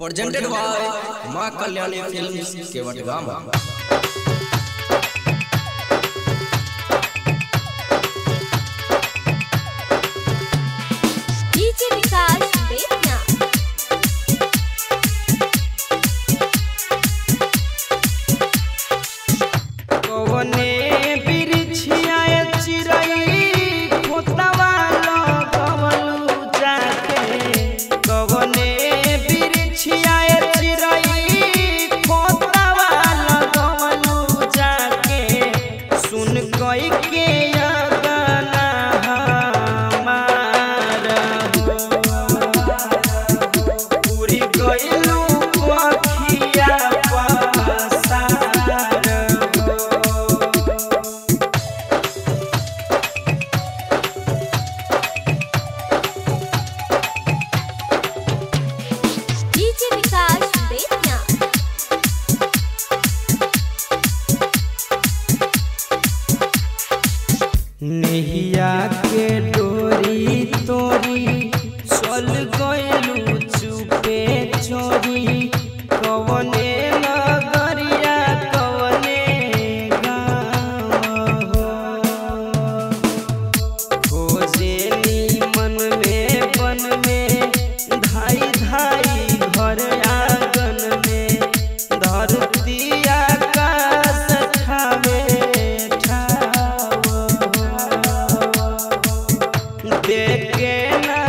Presented by माँ Kalyani films केवट gamma नैया के डोरी तोरी। चल गई देखे ना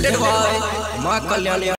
ब्रांडेड माँ कल्याणी